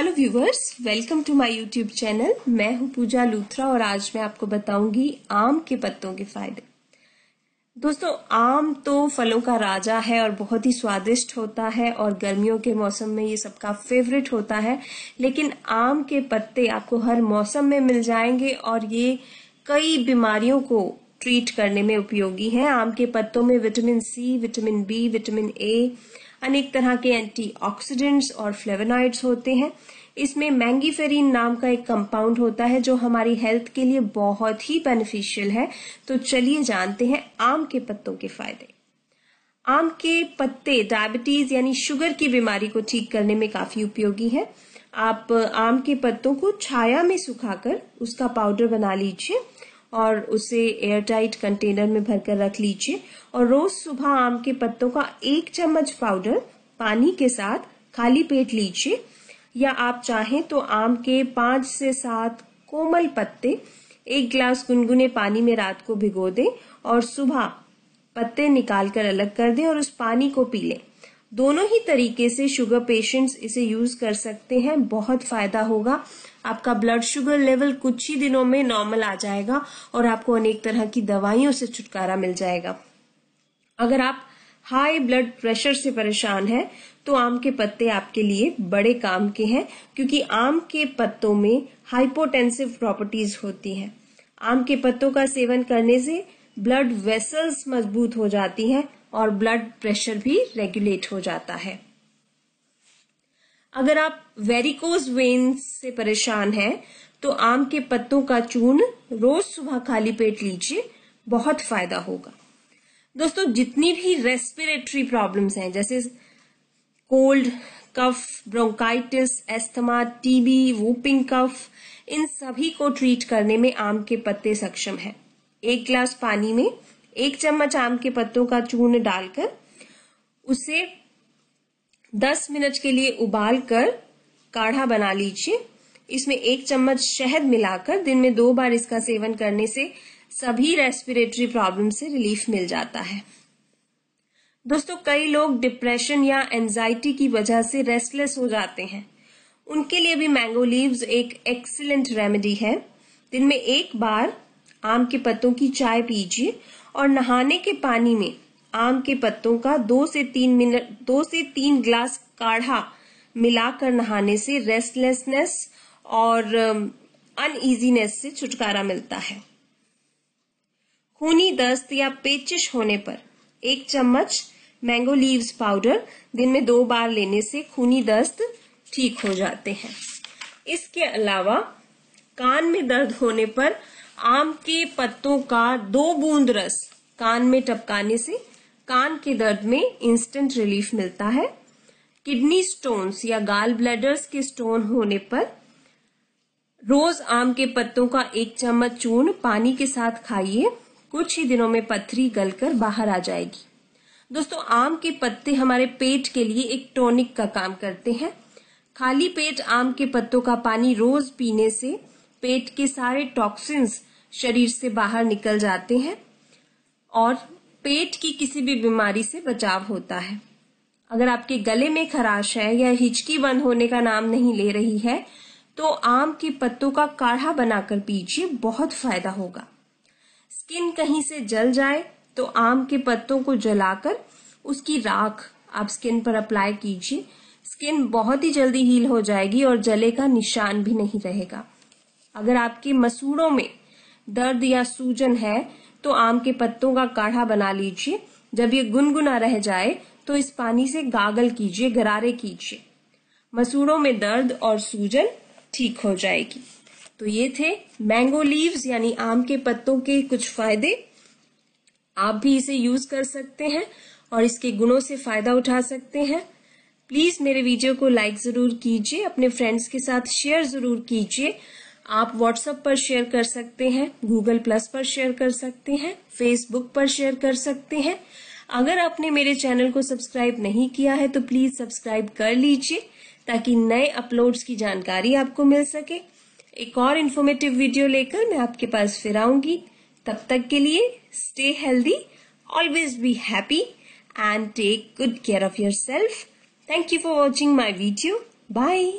Hello viewers welcome to my YouTube channel मैं हूँ पूजा लूथरा और आज मैं आपको बताऊँगी आम के पत्तों के फ़ायदे। दोस्तों, आम तो फलों का राजा है और बहुत ही स्वादिष्ट होता है और गर्मियों के मौसम में ये सबका फेवरेट होता है। लेकिन आम के पत्ते आपको हर मौसम में मिल जाएँगे और ये कई बीमारियों को ट्रीट करने में उपयोगी है। आम के पत्तों में vitamin C vitamin B vitamin A अनेक तरह के एंटीऑक्सीडेंट्स और फ्लेवोनॉइड्स होते हैं। इसमें मैंगीफेरिन नाम का एक कंपाउंड होता है जो हमारी हेल्थ के लिए बहुत ही बेनिफिशियल है। तो चलिए जानते हैं आम के पत्तों के फ़ायदे। आम के पत्ते डायबिटीज़ यानी शुगर की बीमारी को ठीक करने में काफ़ी उपयोगी है। आप आम के पत्तों को छाया में सुखाकर उसका पाउडर बना लीजिए। और उसे एयरटाइट कंटेनर में भरकर रख लीजिए। और रोज सुबह आम के पत्तों का एक चम्मच पाउडर पानी के साथ खाली पेट लीजिए। या आप चाहें तो आम के पाँच से सात कोमल पत्ते एक गिलास गुनगुने पानी में रात को भिगो दें और सुबह पत्ते निकाल कर अलग कर दें और उस पानी को पी लें। दोनों ही तरीके से शुगर पेशेंट्स इसे यूज़ कर सकते हैं, बहुत फ़ायदा होगा। आपका ब्लड शुगर लेवल कुछ ही दिनों में नॉर्मल आ जाएगा और आपको अनेक तरह की दवाइयों से छुटकारा मिल जाएगा। अगर आप हाई ब्लड प्रेशर से परेशान हैं तो आम के पत्ते आपके लिए बड़े काम के हैं, क्योंकि आम के पत्तों में हाइपोटेंसिव प्रॉपर्टीज़ होती हैं। आम के पत्तों का सेवन करने से ब्लड वेसल्स मज़बूत हो जाती हैं और ब्लड प्रेशर भी रेगुलेट हो जाता है। अगर आप वेरिकोज वेन्स से परेशान हैं तो आम के पत्तों का चूर्ण रोज सुबह खाली पेट लीजिए, बहुत फ़ायदा होगा। दोस्तों, जितनी भी रेस्पिरेटरी प्रॉब्लम्स हैं, जैसे cold cough bronchitis asthma TB whooping cough इन सभी को ट्रीट करने में आम के पत्ते सक्षम है। एक ग्लास पानी में एक चम्मच आम के पत्तों का चूर्ण डालकर उसे 10 मिनट के लिए उबाल कर काढ़ा बना लीजिए। इसमें एक चम्मच शहद मिलाकर दिन में दो बार इसका सेवन करने से सभी रेस्पिरेटरी प्रॉब्लम से रिलीफ मिल जाता है। दोस्तों, कई लोग डिप्रेशन या एंजाइटी की वजह से रेस्टलेस हो जाते हैं। उनके लिए भी मैंगो लीव्स एक एक्सीलेंट रेमेडी है। दिन में एक बार आम के पत्तों की चाय पीजिए और नहाने के पानी में आम के पत्तों का दो से तीन मिनट दो से तीन ग्लास काढ़ा मिलाकर नहाने से रेस्टलेसनेस और अनईजीनेस um, से छुटकारा मिलता है। खूनी दस्त या पेचिश होने पर एक चम्मच मैंगो लीव्स पाउडर दिन में दो बार लेने से खूनी दस्त ठीक हो जाते हैं। इसके अलावा कान में दर्द होने पर आम के पत्तों का दो बूंद रस कान में टपकाने से कान के दर्द में इंस्टेंट रिलीफ मिलता है। किडनी स्टोन्स या गाल ब्लैडर्स के स्टोन होने पर रोज आम के पत्तों का एक चम्मच चूर्ण पानी के साथ खाइए। कुछ ही दिनों में पथरी गलकर बाहर आ जाएगी। दोस्तों, आम के पत्ते हमारे पेट के लिए एक टॉनिक का काम करते हैं। खाली पेट आम के पत्तों का पानी रोज पीने से पेट के सारे टॉक्सिन्स शरीर से बाहर निकल जाते हैं और पेट की किसी भी बीमारी से बचाव होता है। अगर आपके गले में खराश है या हिचकी बंद होने का नाम नहीं ले रही है तो आम के पत्तों का काढ़ा बनाकर पीजिए, बहुत फ़ायदा होगा। स्किन कहीं से जल जाए तो आम के पत्तों को जलाकर उसकी राख आप स्किन पर अप्लाई कीजिए। स्किन बहुत ही जल्दी हील हो जाएगी और जले का निशान भी नहीं रहेगा। अगर आपके मसूड़ों में दर्द या सूजन है तो आम के पत्तों का काढ़ा बना लीजिए। जब ये गुनगुना रह जाए तो इस पानी से गागल कीजिए, गरारे कीजिए। मसूड़ों में दर्द और सूजन ठीक हो जाएगी। तो ये थे मैंगो लीव्स यानी आम के पत्तों के कुछ फ़ायदे। आप भी इसे यूज़ कर सकते हैं और इसके गुणों से फ़ायदा उठा सकते हैं। प्लीज़ मेरे वीडियो को लाइक ज़रूर कीजिए, अपने फ्रेंड्स के साथ शेयर ज़रूर कीजिए। आप व्हाट्सएप पर शेयर कर सकते हैं गूगल प्लस पर शेयर कर सकते हैं फेसबुक पर शेयर कर सकते हैं। अगर आपने मेरे चैनल को सब्सक्राइब नहीं किया है तो प्लीज़ सब्सक्राइब कर लीजिए, ताकि नए अपलोड्स की जानकारी आपको मिल सके। एक और इन्फॉर्मेटिव वीडियो लेकर मैं आपके पास फिर आऊँगी। तब तक के लिए stay healthy always be happy and take good care of yourself thank you for watching my video bye